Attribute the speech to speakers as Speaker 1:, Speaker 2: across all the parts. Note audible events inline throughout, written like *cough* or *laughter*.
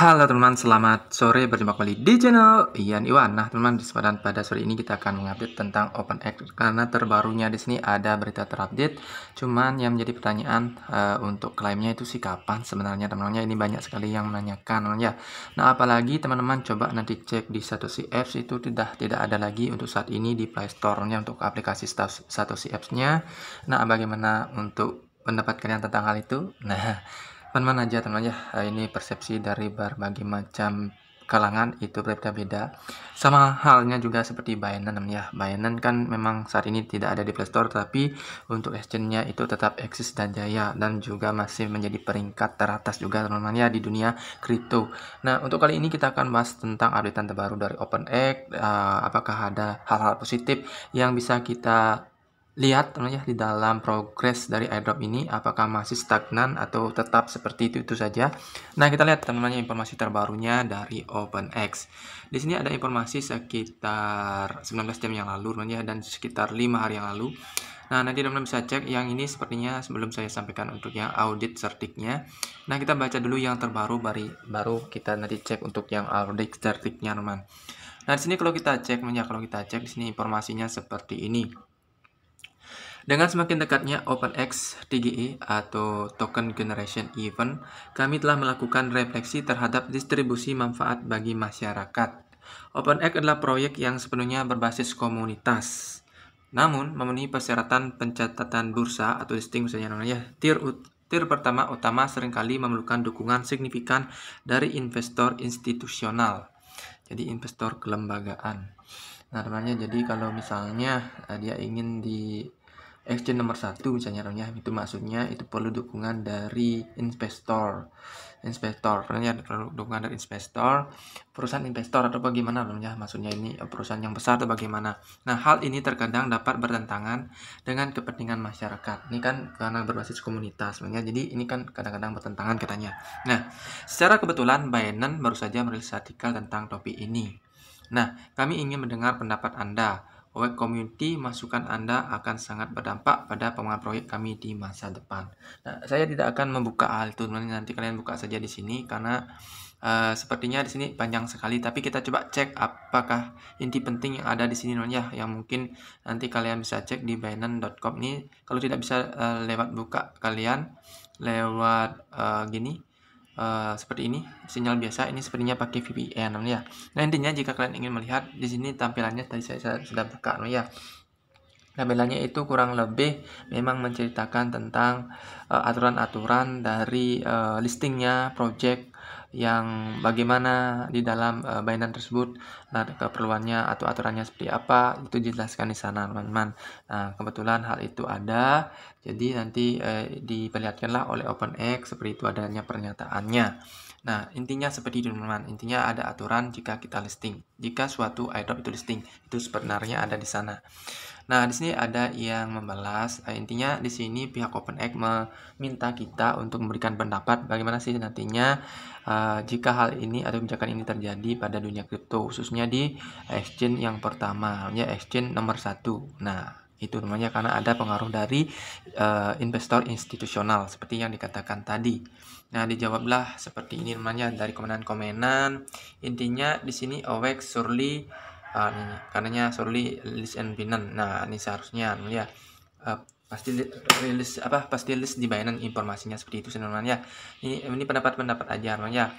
Speaker 1: Halo teman-teman, selamat sore berjumpa kembali di channel Ian Iwan. Nah teman-teman, di kesempatan pada sore ini kita akan mengupdate tentang OpenX karena terbarunya di sini ada berita terupdate. Cuman yang menjadi pertanyaan uh, untuk klaimnya itu sih kapan sebenarnya teman-teman? Ini banyak sekali yang menanyakan ya. Nah apalagi teman-teman coba nanti cek di Satoshi Apps itu tidak tidak ada lagi untuk saat ini di Play Store-nya untuk aplikasi Satoshi Apps-nya. Nah bagaimana untuk pendapat kalian tentang hal itu? Nah teman-teman aja teman aja. Eh, ini persepsi dari berbagai macam kalangan itu berbeda-beda. Sama halnya juga seperti Binance ya. Binance kan memang saat ini tidak ada di Play Store tapi untuk exchange-nya itu tetap eksis dan jaya dan juga masih menjadi peringkat teratas juga teman-teman ya di dunia kripto. Nah untuk kali ini kita akan bahas tentang update terbaru dari OpenX. Uh, apakah ada hal-hal positif yang bisa kita lihat teman ya di dalam progres dari airdrop ini apakah masih stagnan atau tetap seperti itu itu saja. Nah, kita lihat teman-teman informasi terbarunya dari OpenX. Di sini ada informasi sekitar 19 jam yang lalu teman ya dan sekitar 5 hari yang lalu. Nah, nanti teman-teman bisa cek yang ini sepertinya sebelum saya sampaikan untuk yang audit certiknya. Nah, kita baca dulu yang terbaru baru baru kita nanti cek untuk yang audit certiknya teman. Nah, di sini kalau kita cek, ya kalau kita cek di sini informasinya seperti ini. Dengan semakin dekatnya OpenX TGE atau Token Generation Event, kami telah melakukan refleksi terhadap distribusi manfaat bagi masyarakat. OpenX adalah proyek yang sepenuhnya berbasis komunitas. Namun, memenuhi persyaratan pencatatan bursa atau listing misalnya namanya tier tier pertama utama sering kali memerlukan dukungan signifikan dari investor institusional. Jadi investor kelembagaan. Nah, temannya jadi kalau misalnya eh, dia ingin di exchange nomor satu misalnya ya itu maksudnya itu perlu dukungan dari investor. Investor ya perlu dukungan dari investor perusahaan investor atau bagaimana namanya. Maksudnya ini eh, perusahaan yang besar atau bagaimana. Nah hal ini terkadang dapat bertentangan dengan kepentingan masyarakat. Ini kan karena berbasis komunitas sebenarnya jadi ini kan kadang-kadang bertentangan katanya. Nah secara kebetulan Binance baru saja merilis artikel tentang topik ini. Nah kami ingin mendengar pendapat Anda Web community masukan Anda akan sangat berdampak pada pengembangan proyek kami di masa depan. Nah, saya tidak akan membuka hal itu, nanti kalian buka saja di sini karena uh, sepertinya di sini panjang sekali. Tapi kita coba cek apakah inti penting yang ada di sini ya, yang mungkin nanti kalian bisa cek di binance.com ini. Kalau tidak bisa uh, lewat buka kalian lewat uh, gini uh, seperti ini sinyal biasa ini sepertinya pakai VPN ya. Nah intinya jika kalian ingin melihat di sini tampilannya tadi saya, saya sudah buka ya. Tampilannya itu kurang lebih memang menceritakan tentang eh, aturan-aturan uh, dari uh, listingnya project yang bagaimana di dalam uh, Binance tersebut, nah keperluannya atau aturannya seperti apa itu dijelaskan di sana teman-teman. Nah kebetulan hal itu ada, jadi nanti uh, diperlihatkanlah oleh OpenX seperti itu adanya pernyataannya. Nah intinya seperti itu teman-teman, intinya ada aturan jika kita listing, jika suatu airdrop itu listing itu sebenarnya ada di sana. Nah, di sini ada yang membalas. Uh, intinya di sini pihak OpenX meminta kita untuk memberikan pendapat bagaimana sih nantinya uh, jika hal ini atau kebijakan ini terjadi pada dunia kripto, khususnya di exchange yang pertama, ya exchange nomor satu. Nah, itu namanya karena ada pengaruh dari uh, investor institusional seperti yang dikatakan tadi. Nah, dijawablah seperti ini namanya dari komenan-komenan. Intinya di sini OWEX surely uh, ini karenanya sorry list and Binance nah ini seharusnya ya. Uh, pasti rilis apa pasti list di Binance informasinya seperti itu sebenarnya ini ini pendapat-pendapat aja namanya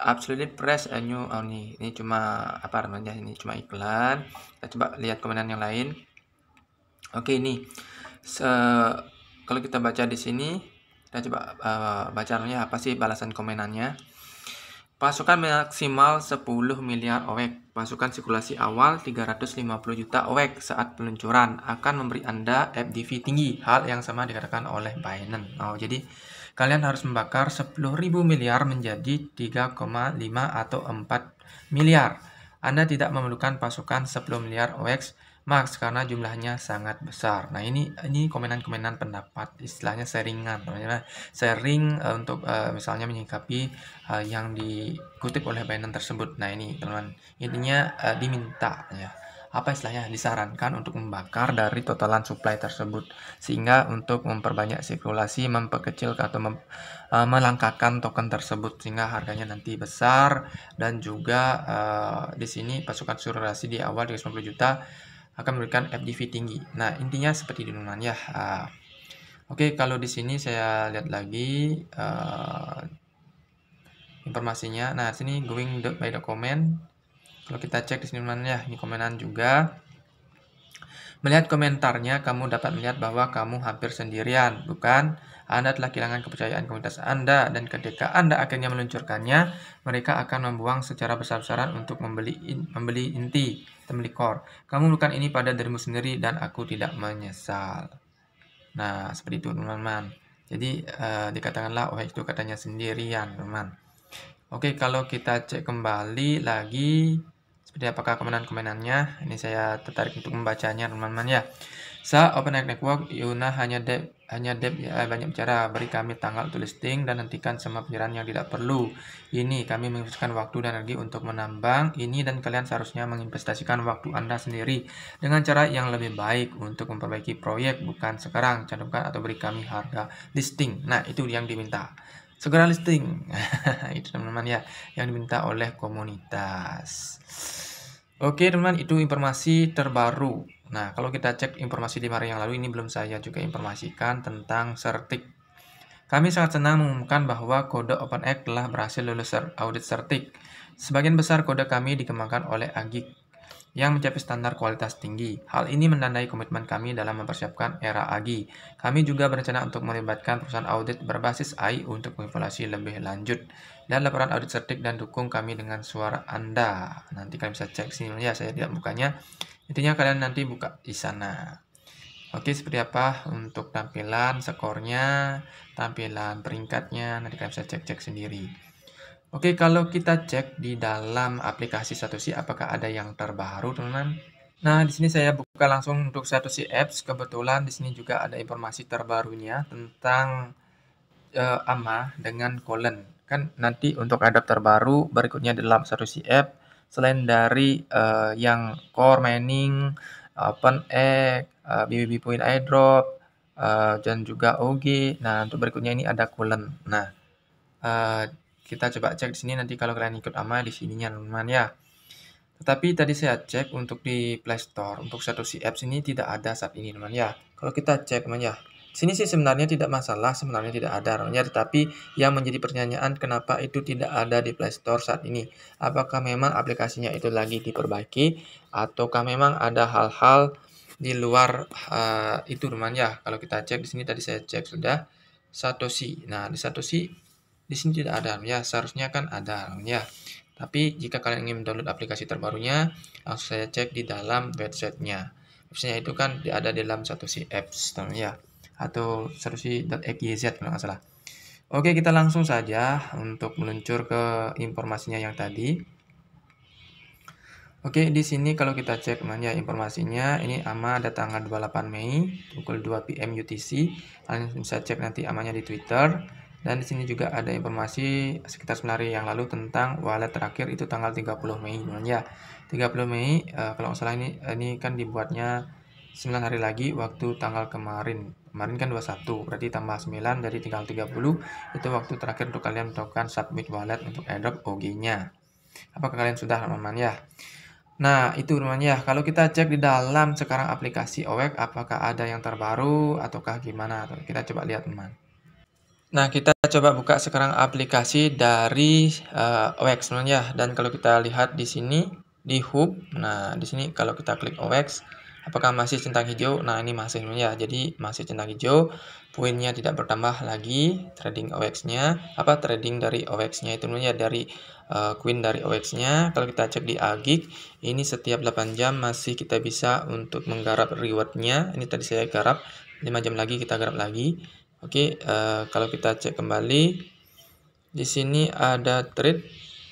Speaker 1: absolutely press a new oh, ini. Ini cuma apa namanya ini cuma iklan. Kita coba lihat komenan yang lain. Oke ini. Se, kalau kita baca di sini kita coba uh, baca apa sih balasan komenannya Pasukan maksimal 10 miliar OWEC. Pasukan sirkulasi awal 350 juta OWEC saat peluncuran akan memberi Anda FDV tinggi. Hal yang sama dikatakan oleh Binance. Oh, jadi kalian harus membakar 10.000 miliar menjadi 3,5 atau 4 miliar. Anda tidak memerlukan pasukan 10 miliar OWEC Max karena jumlahnya sangat besar. Nah ini ini komenan-komenan pendapat istilahnya sharingan, namanya sharing uh, untuk uh, misalnya menyikapi uh, yang dikutip oleh Binance tersebut. Nah ini teman-teman intinya uh, diminta ya apa istilahnya disarankan untuk membakar dari totalan supply tersebut sehingga untuk memperbanyak sirkulasi memperkecil atau mem, uh, melangkahkan token tersebut sehingga harganya nanti besar dan juga uh, di sini pasukan sirkulasi di awal 350 juta akan memberikan FDV tinggi. Nah, intinya seperti di teman ya. Uh, Oke, okay, kalau di sini saya lihat lagi uh, informasinya. Nah, sini going by the comment kalau kita cek di sini teman ya, ini komenan juga. Melihat komentarnya, kamu dapat melihat bahwa kamu hampir sendirian, bukan? Anda telah kehilangan kepercayaan komunitas Anda, dan ketika Anda akhirnya meluncurkannya, mereka akan membuang secara besar-besaran untuk membeli in, membeli inti, membeli core. Kamu melakukan ini pada dirimu sendiri, dan aku tidak menyesal. Nah, seperti itu teman-teman. Jadi, uh, dikatakanlah, oh itu katanya sendirian, teman. Oke, kalau kita cek kembali lagi seperti apakah komenan-komenannya ini saya tertarik untuk membacanya teman-teman ya sa OpenAI Network Yuna hanya dep hanya dep ya banyak bicara beri kami tanggal untuk listing dan hentikan semua penyerahan yang tidak perlu. Ini kami menginvestasikan waktu dan energi untuk menambang ini dan kalian seharusnya menginvestasikan waktu anda sendiri dengan cara yang lebih baik untuk memperbaiki proyek bukan sekarang cantumkan atau beri kami harga listing. Nah itu yang diminta. Segera listing. *laughs* Itu teman-teman ya yang diminta oleh komunitas. Oke teman-teman, itu informasi terbaru. Nah, kalau kita cek informasi di hari yang lalu, ini belum saya juga informasikan tentang Certic. Kami sangat senang mengumumkan bahwa kode OpenX telah berhasil lulus audit Certic. Sebagian besar kode kami dikembangkan oleh Agik yang mencapai standar kualitas tinggi. Hal ini menandai komitmen kami dalam mempersiapkan era AGI. Kami juga berencana untuk melibatkan perusahaan audit berbasis AI untuk mengevaluasi lebih lanjut. Dan laporan audit sertik dan dukung kami dengan suara Anda. Nanti kalian bisa cek sini ya, saya tidak bukanya. Intinya kalian nanti buka di sana. Oke, seperti apa untuk tampilan skornya, tampilan peringkatnya, nanti kalian bisa cek-cek sendiri. Oke, kalau kita cek di dalam aplikasi Satoshi apakah ada yang terbaru, teman-teman? Nah, di sini saya buka langsung untuk Satoshi Apps. Kebetulan di sini juga ada informasi terbarunya tentang uh, AMA dengan Colon. Kan nanti untuk adapt terbaru berikutnya dalam Satoshi App selain dari uh, yang core mining, OpenX, uh, BBB Point airdrop, uh, dan juga OG. Nah, untuk berikutnya ini ada Colon. Nah, uh, kita coba cek di sini nanti kalau kalian ikut ama di sininya teman-teman ya. Tetapi tadi saya cek untuk di Play Store untuk Satoshi Apps ini tidak ada saat ini teman ya. Kalau kita cek teman ya, sini sih sebenarnya tidak masalah, sebenarnya tidak ada teman ya. Tetapi yang menjadi pertanyaan kenapa itu tidak ada di Play Store saat ini? Apakah memang aplikasinya itu lagi diperbaiki ataukah memang ada hal-hal di luar uh, itu teman ya? Kalau kita cek di sini tadi saya cek sudah Satoshi. Nah di Satoshi di sini tidak ada. Ya seharusnya kan ada ya. Tapi jika kalian ingin mendownload aplikasi terbarunya langsung saya cek di dalam websitenya. Websitenya itu kan ada di dalam satu si apps ya? Atau satu si.xyz kalau nggak salah. Oke kita langsung saja untuk meluncur ke informasinya yang tadi. Oke, di sini kalau kita cek teman ya informasinya, ini AMA ada tanggal 28 Mei pukul 2 PM UTC. Kalian bisa cek nanti amanya di Twitter. Dan di sini juga ada informasi sekitar 9 hari yang lalu tentang wallet terakhir itu tanggal 30 Mei ya. 30 Mei uh, kalau nggak salah ini ini kan dibuatnya 9 hari lagi waktu tanggal kemarin. Kemarin kan 21, berarti tambah 9 dari tinggal 30 itu waktu terakhir untuk kalian melakukan submit wallet untuk airdrop OG-nya. Apakah kalian sudah teman-teman ya? Nah, itu teman ya. Kalau kita cek di dalam sekarang aplikasi OWEC apakah ada yang terbaru ataukah gimana? Kita coba lihat teman. Nah, kita coba buka sekarang aplikasi dari uh, OX ya. Dan kalau kita lihat di sini di hub, nah di sini kalau kita klik OX, apakah masih centang hijau? Nah, ini masih ya. Jadi masih centang hijau, poinnya tidak bertambah lagi trading OX-nya. Apa trading dari OX-nya itu ya dari uh, queen dari OX-nya. Kalau kita cek di Agik, ini setiap 8 jam masih kita bisa untuk menggarap reward-nya. Ini tadi saya garap, 5 jam lagi kita garap lagi Oke, uh, kalau kita cek kembali di sini ada trade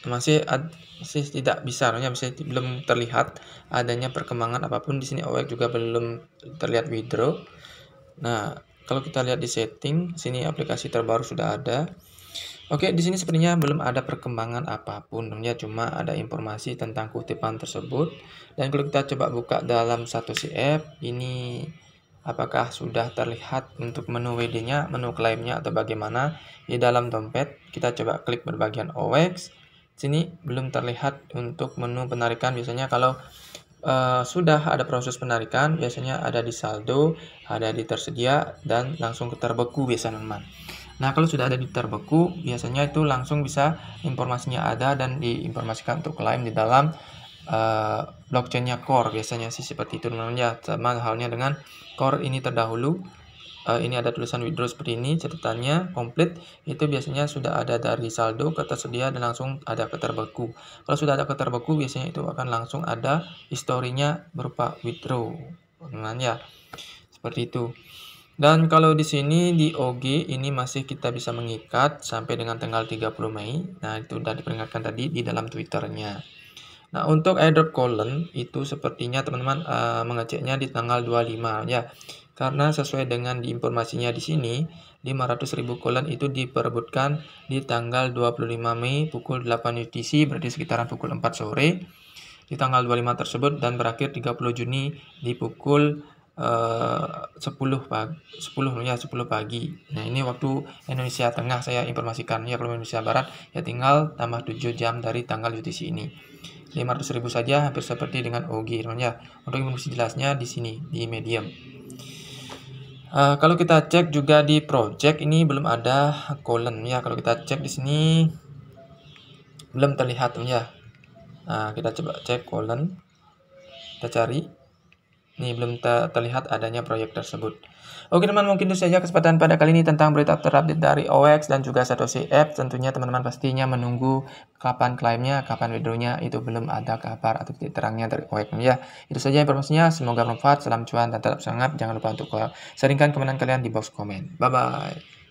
Speaker 1: masih ad, masih tidak bisa, artinya masih belum terlihat adanya perkembangan apa pun di sini OWEC juga belum terlihat withdraw. Nah, kalau kita lihat di setting, sini aplikasi terbaru sudah ada. Oke, di sini sepertinya belum ada perkembangan apa pun, ya cuma ada informasi tentang kutipan tersebut. Dan kalau kita coba buka dalam satu CF, ini apakah sudah terlihat untuk menu WD-nya, menu klaimnya atau bagaimana di dalam dompet. Kita coba klik berbagian OX. Sini belum terlihat untuk menu penarikan. Biasanya kalau uh, sudah ada proses penarikan, biasanya ada di saldo, ada di tersedia, dan langsung ke terbeku biasanya teman. Nah, kalau sudah ada di terbeku, biasanya itu langsung bisa informasinya ada dan diinformasikan untuk klaim di dalam uh, blockchainnya core biasanya sih seperti itu. Teman-teman ya sama halnya dengan core ini terdahulu. Uh, ini ada tulisan withdraw seperti ini catatannya komplit. Itu biasanya sudah ada dari saldo ke tersedia dan langsung ada ke terbeku kalau sudah ada ke terbeku biasanya itu akan langsung ada historinya berupa withdraw. Teman ya? Seperti itu. Dan kalau di sini di OG ini masih kita bisa mengikat sampai dengan tanggal 30 Mei. Nah, itu sudah diperingatkan tadi di dalam Twitternya. Nah, untuk airdrop colon itu sepertinya teman-teman uh, mengeceknya di tanggal 25 ya. Karena sesuai dengan di informasinya di sini, 500.000 colon itu diperebutkan di tanggal 25 Mei pukul 8 UTC berarti sekitaran pukul 4 sore di tanggal 25 tersebut dan berakhir 30 Juni di pukul 10 pagi 10 ya 10 pagi. Nah, ini waktu Indonesia Tengah saya informasikan ya kalau Indonesia Barat ya tinggal tambah 7 jam dari tanggal UTC ini. 500.000 saja hampir seperti dengan OG ya. Untuk informasi jelasnya di sini di medium. Uh, kalau kita cek juga di project ini belum ada colon ya. Kalau kita cek di sini belum terlihat ya. Nah, kita coba cek colon. Kita cari ini belum terlihat adanya proyek tersebut. Oke teman, mungkin itu saja kesempatan pada kali ini tentang berita terupdate dari OX dan juga Satoshi App. Tentunya teman-teman pastinya menunggu kapan klaimnya, kapan withdrawnya, itu belum ada kabar atau titik terangnya dari OX ya. Itu saja informasinya, semoga bermanfaat, salam cuan dan tetap semangat. Jangan lupa untuk sharingkan komentar kalian di box komen. Bye-bye.